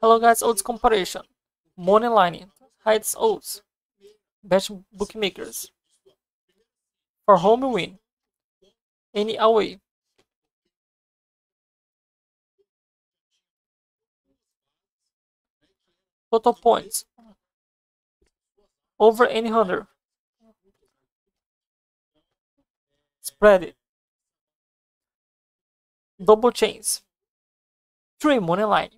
Hello guys, odds comparison. Money line hides odds. Bet bookmakers. For home win. Any away. Total points. Over any hundred. Spread it. Double chance. Three money line.